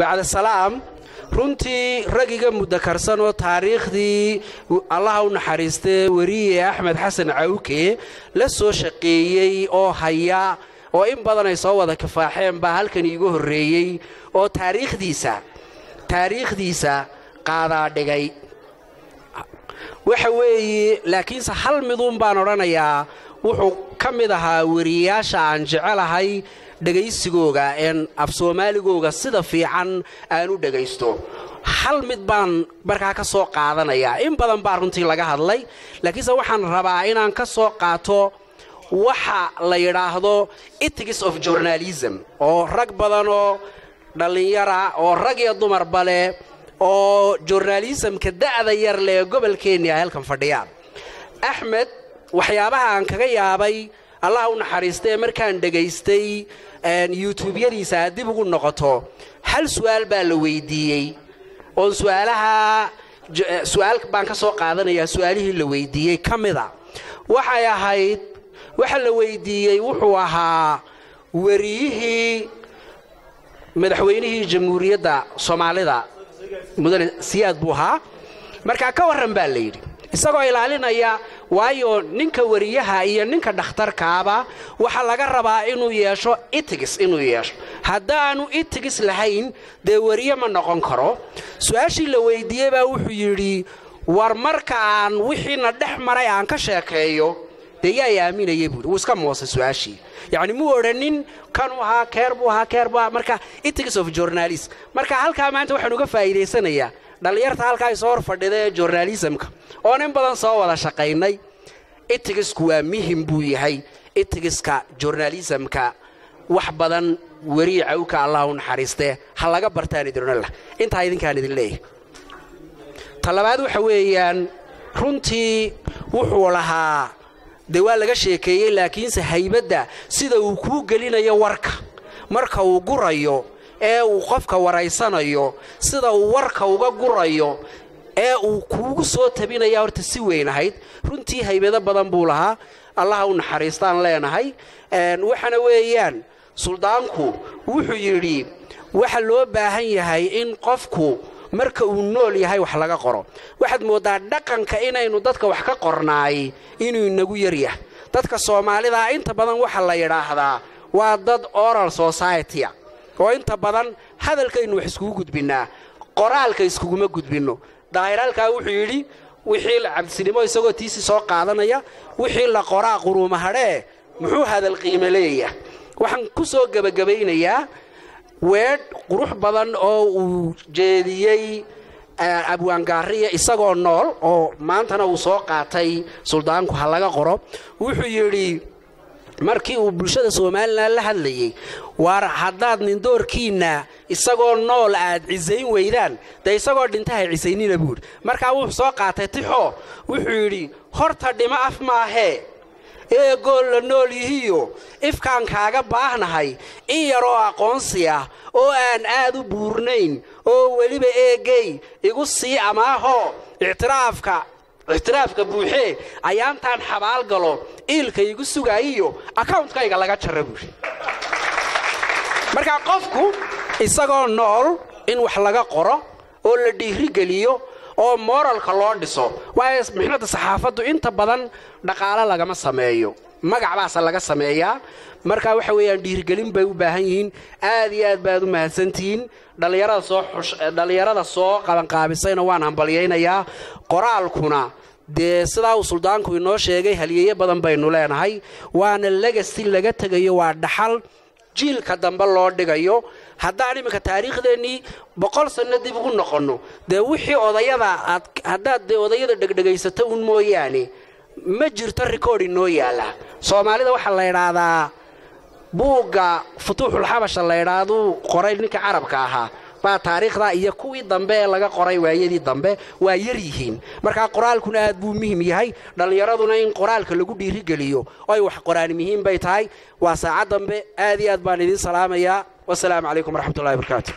bacda salaam runtii ragiga mudakarsan oo taariikhdii allaha u naxariistee weriye axmed xasan cawke la soo shaqeeyey oo haya oo in badan ay soo wada kifaaxeen baa halkan iigu horreeyey oo taariikhdiisa taariikhdiisa qaadaa dhigay waxa weeye laakiinse hal miduun baan odhanayaa wuxuu ka mid ahaa weriyayaasha aan jecelahay dhegaysigooga een af soomaaligooga sida fiican aan u dhegaysto. Hal mid baan markaa ka soo qaadanayaa. In badan baa runtii laga hadlay laakiinse waxaan rabaa inaan ka soo qaato waxa la yidhaahdo etics of journalism oo rag badan oo dhallinyara oo rag iyo dumarba leh oo journalismka da'da yar leh ee gobolkeenni ay halkan fadhiyaan axmed waxyaabaha aan kaga yaabay allah u naxariistay markaan dhegaystay yutuubyadiisa aad dib ugu noqoto hal su'aal baa la weydiiyey. Oon su'aalaha su'aal baan ka soo qaadanayaa su'aalihii la weydiiyey ka mida. Waxay ahayd waxa la weydiiyey wuxuu ahaa weriyihii madaxweynihii jamhuuriyadda soomaalida. Mudane siyaad buu ahaa. Markaa ka warran baa la yidhi isagoo ilaalinaya waayo ninka weriyaha iyo ninka dhakhtarkaaba waxaa laga rabaa inuu yeesho itigis inuu yeesho. Haddaanu itigis lahayn dee weriye ma noqon karo. Su'aashii la weydiiyey baa wuxuu yidhi war marka aan wixiina dhex maray aan ka sheekeeyo. Dee yaa aaminaya buuri wuu iska moosay su'aashii. Yacni muu odhanin kanuu ahaa keer buu ahaa keer buu ahaa. Marka etics of journalist. Marka halkaa maanta waxaan uga faa'iidaysanayaa dhallinyarta halkaa soo hor fadhida ee journalismka oon in badan soo wada shaqaynay etigisku waa muhiim buu yahay etigiska journalismka. Wax badan weriya cawka allah u naxariistee ha laga bartaan idinla intaa idinkaan idin leeyahay. Talabaad waxa weeyaan runtii wuxuu lahaa dee waa laga sheekeeyey laakiinse haybadda sida uu kuu gelinayo warka. Marka uu gurayo ee uu qofka waraysanayo sida uu warka uga gurayo ee uu kuugu soo tabinaya horta si weyn ahayd. Runtii haybado badan buu lahaa allaha u naxariistaan leenahay. Waxaana weeyaan suldaanku wuxuu yidhi waxa loo baahan yahay in qofku marka uu nool yahay wax laga qoro. Waxaad mooddaa dhaqanka inaynu dadka wax ka qornaay inuu inagu yaryah dadka soomaalida inta badan waxa la yidhaahdaa waa dad oral societya oo inta badan hadalkaynu wax iskugu gudbinnaa qoraalka iskuguma gudbinno. Daahiraalkaa wuxuu yidhi wixii cabdisinimo isagoo tiisi soo qaadanaya wixii la qoraa quruumahadhee muxuu hadal qiime leeyah waxaan ku soo gebagabaynayaa weedh qurux badan oo uu jeediyey abwaangaariya isagoo nool oo maantana uu soo qaatay suldaanku ha laga qoro. Wuxuu yidhi markii uu bulshada somalilan la hadlayey waar haddaad nindoorkiinna isagoo nool aad cisayn weydaan dee isagoo dhintahay cisaynina buudhi markaa wuxuu soo qaatay tixoo wuxuu yidhi horta dhimo af maahee eegool la nool yihiyo ifkaan kaaga baahnahay. In yaroo aqoonsi ah oo aan aad u buurnayn oo weliba eegay igu sii amaahoo ictiraafka ictiraafka buuxee ayaantaan xabaal galo iilka igu sugaayiyo akawuntkayga laga jara buuhi markaa qofku isagoo nool in wax laga qoro oo la dhiirigeliyo oo mooralka loo dhiso waayo mixnadda saxaafaddu inta badan dhaqaalo lagama sameeyo. Magac baase laga sameeyaa marka waxa weeyaan dhiirigelin bay u baahan yihiin. Aad iyo aad baad u mahadsantihiin dhallinyarada soo dhallinyarada soo qabanqaabisayna waan hambalyaynayaa. Qoraalkuna dee sidaa uu suldaanku inoo sheegay haliyeeyo badan baynu leenahay. Waana legasi laga tegayo waa dhaxal jiilka dambe loo dhigayo haddaan iminka taariikhdeennii boqol sanno dib ugu noqonno dee wixii odayada aad haddaad dee odayada dhegdhegaysato un mooyaane ma jirto rikoord inoo yaalla. Soomaalida waxaa la ydhaahdaa buugga futuuxulxabasha la ydhaaduu qoray ninka carabka ahaa baa taariikhda iyo kuwii dambe ee laga qoray waayadii dambe waa yar yihiin. Markaa qoraalkuna aad buu muhiim yahay dhallinyaraduna in qoraalka lagu dhiirigeliyo. Oy wax qoraan muhiim bay tahay. Waa saacad dambe aad iyo aad baan idiin salaamayaa. Wasalaamu calaykum waraxmatullahi wabarakaatu